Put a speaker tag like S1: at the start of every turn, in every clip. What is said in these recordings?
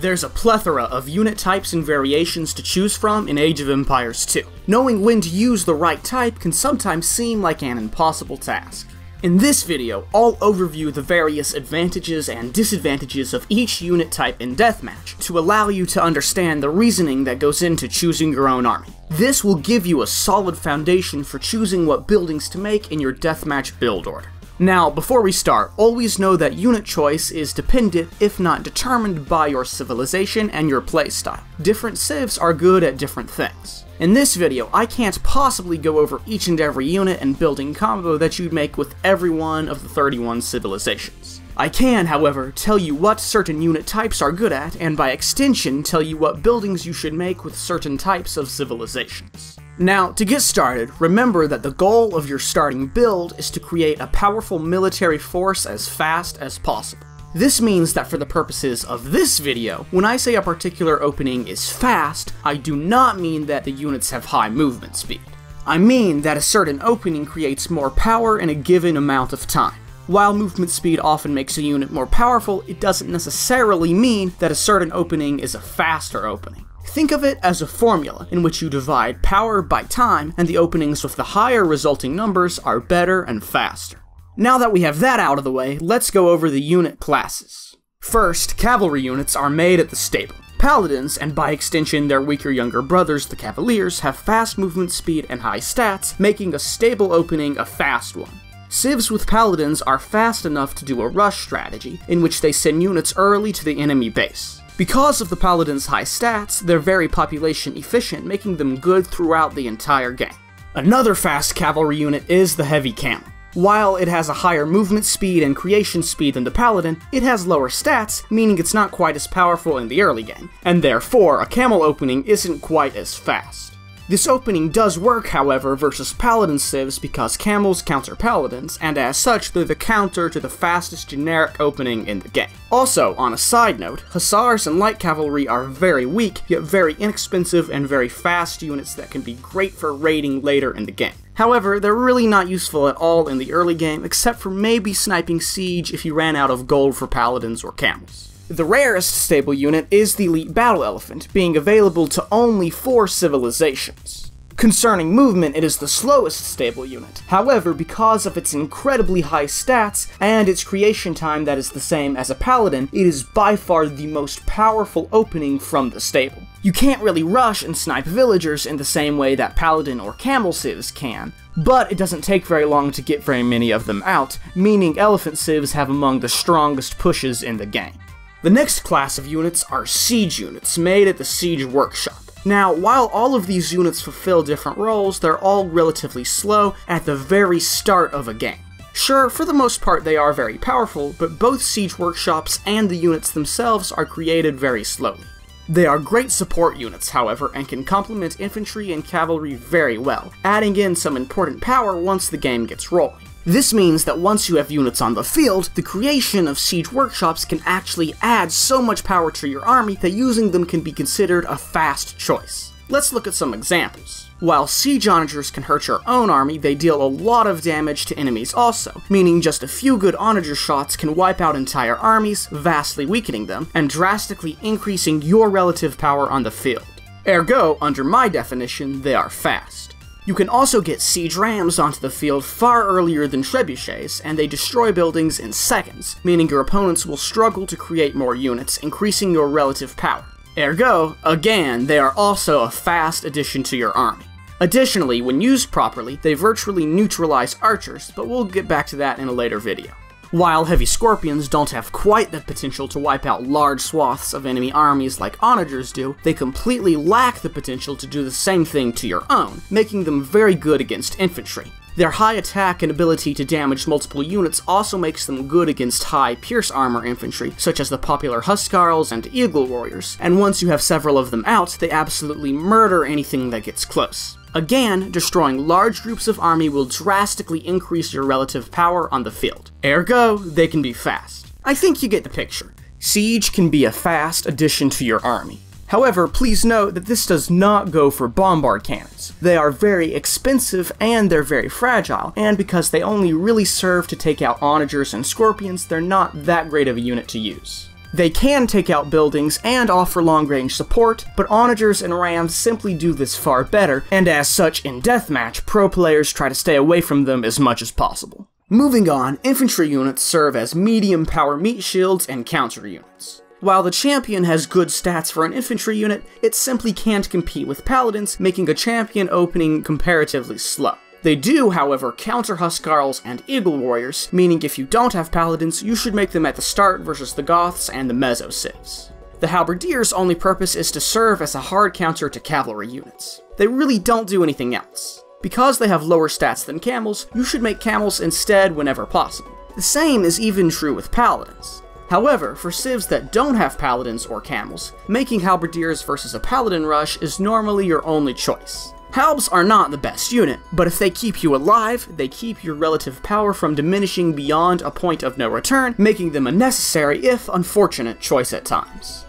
S1: There's a plethora of unit types and variations to choose from in Age of Empires 2. Knowing when to use the right type can sometimes seem like an impossible task. In this video, I'll overview the various advantages and disadvantages of each unit type in Deathmatch to allow you to understand the reasoning that goes into choosing your own army. This will give you a solid foundation for choosing what buildings to make in your Deathmatch build order. Now, before we start, always know that unit choice is dependent, if not determined, by your civilization and your playstyle. Different civs are good at different things. In this video, I can't possibly go over each and every unit and building combo that you'd make with every one of the 31 civilizations. I can, however, tell you what certain unit types are good at, and by extension tell you what buildings you should make with certain types of civilizations. Now, to get started, remember that the goal of your starting build is to create a powerful military force as fast as possible. This means that for the purposes of this video, when I say a particular opening is fast, I do not mean that the units have high movement speed. I mean that a certain opening creates more power in a given amount of time. While movement speed often makes a unit more powerful, it doesn't necessarily mean that a certain opening is a faster opening. Think of it as a formula in which you divide power by time, and the openings with the higher resulting numbers are better and faster. Now that we have that out of the way, let's go over the unit classes. First, cavalry units are made at the stable. Paladins, and by extension their weaker younger brothers, the Cavaliers, have fast movement speed and high stats, making a stable opening a fast one. Civs with Paladins are fast enough to do a rush strategy, in which they send units early to the enemy base. Because of the Paladin's high stats, they're very population efficient, making them good throughout the entire game. Another fast cavalry unit is the Heavy Camel. While it has a higher movement speed and creation speed than the Paladin, it has lower stats, meaning it's not quite as powerful in the early game, and therefore a camel opening isn't quite as fast. This opening does work, however, versus Paladin civs because camels counter Paladins, and as such, they're the counter to the fastest generic opening in the game. Also, on a side note, Hussars and Light Cavalry are very weak, yet very inexpensive and very fast units that can be great for raiding later in the game. However, they're really not useful at all in the early game, except for maybe sniping Siege if you ran out of gold for Paladins or Camels. The rarest stable unit is the Elite Battle Elephant, being available to only four civilizations. Concerning movement, it is the slowest stable unit. However, because of its incredibly high stats and its creation time that is the same as a paladin, it is by far the most powerful opening from the stable. You can't really rush and snipe villagers in the same way that paladin or camel civs can, but it doesn't take very long to get very many of them out, meaning elephant civs have among the strongest pushes in the game. The next class of units are siege units, made at the Siege Workshop. Now, while all of these units fulfill different roles, they're all relatively slow at the very start of a game. Sure, for the most part they are very powerful, but both Siege Workshops and the units themselves are created very slowly. They are great support units, however, and can complement infantry and cavalry very well, adding in some important power once the game gets rolling. This means that once you have units on the field, the creation of siege workshops can actually add so much power to your army that using them can be considered a fast choice. Let's look at some examples. While siege onagers can hurt your own army, they deal a lot of damage to enemies also, meaning just a few good onager shots can wipe out entire armies, vastly weakening them, and drastically increasing your relative power on the field. Ergo, under my definition, they are fast. You can also get siege rams onto the field far earlier than trebuchets, and they destroy buildings in seconds, meaning your opponents will struggle to create more units, increasing your relative power. Ergo, again, they are also a fast addition to your army. Additionally, when used properly, they virtually neutralize archers, but we'll get back to that in a later video. While heavy scorpions don't have quite the potential to wipe out large swaths of enemy armies like onagers do, they completely lack the potential to do the same thing to your own, making them very good against infantry. Their high attack and ability to damage multiple units also makes them good against high pierce armor infantry, such as the popular Huskarls and Eagle Warriors, and once you have several of them out, they absolutely murder anything that gets close. Again, destroying large groups of army will drastically increase your relative power on the field. Ergo, they can be fast. I think you get the picture. Siege can be a fast addition to your army. However, please note that this does not go for bombard cannons. They are very expensive and they're very fragile, and because they only really serve to take out onagers and scorpions, they're not that great of a unit to use. They can take out buildings and offer long-range support, but onagers and rams simply do this far better, and as such in deathmatch, pro players try to stay away from them as much as possible. Moving on, infantry units serve as medium power meat shields and counter units. While the champion has good stats for an infantry unit, it simply can't compete with paladins, making a champion opening comparatively slow. They do, however, counter Huskarls and Eagle Warriors, meaning if you don't have paladins, you should make them at the start versus the Goths and the Meso Civs. The Halberdiers' only purpose is to serve as a hard counter to cavalry units. They really don't do anything else. Because they have lower stats than camels, you should make camels instead whenever possible. The same is even true with paladins. However, for civs that don't have paladins or camels, making halberdiers versus a paladin rush is normally your only choice. Halbs are not the best unit, but if they keep you alive, they keep your relative power from diminishing beyond a point of no return, making them a necessary, if unfortunate, choice at times.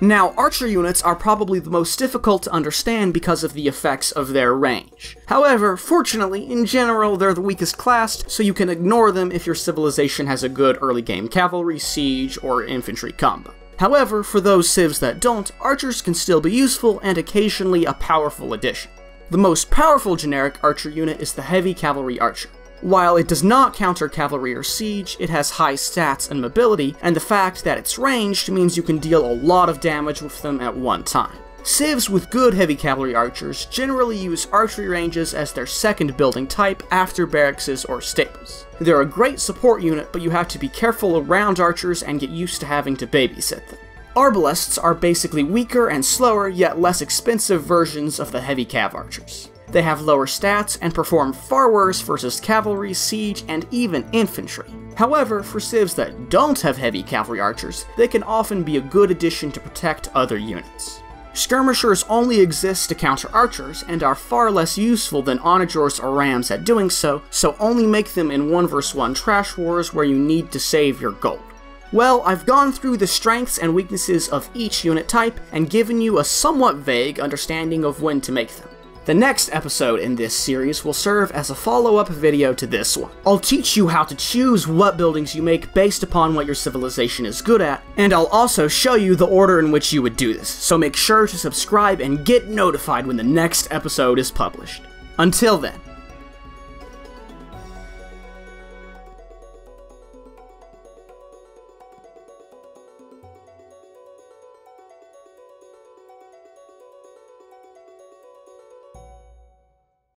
S1: Now, archer units are probably the most difficult to understand because of the effects of their range. However, fortunately, in general, they're the weakest classed, so you can ignore them if your civilization has a good early game cavalry, siege, or infantry combo. However, for those civs that don't, archers can still be useful and occasionally a powerful addition. The most powerful generic archer unit is the heavy cavalry archer. While it does not counter cavalry or siege, it has high stats and mobility, and the fact that it's ranged means you can deal a lot of damage with them at one time. Civs with good heavy cavalry archers generally use archery ranges as their second building type after barracks or stables. They're a great support unit, but you have to be careful around archers and get used to having to babysit them. Arbalests are basically weaker and slower, yet less expensive versions of the heavy cav archers. They have lower stats and perform far worse versus cavalry, siege, and even infantry. However, for civs that don't have heavy cavalry archers, they can often be a good addition to protect other units. Skirmishers only exist to counter archers, and are far less useful than onagers or rams at doing so, so only make them in 1 vs 1 trash wars where you need to save your gold. Well, I've gone through the strengths and weaknesses of each unit type, and given you a somewhat vague understanding of when to make them. The next episode in this series will serve as a follow-up video to this one. I'll teach you how to choose what buildings you make based upon what your civilization is good at, and I'll also show you the order in which you would do this, so make sure to subscribe and get notified when the next episode is published. Until then,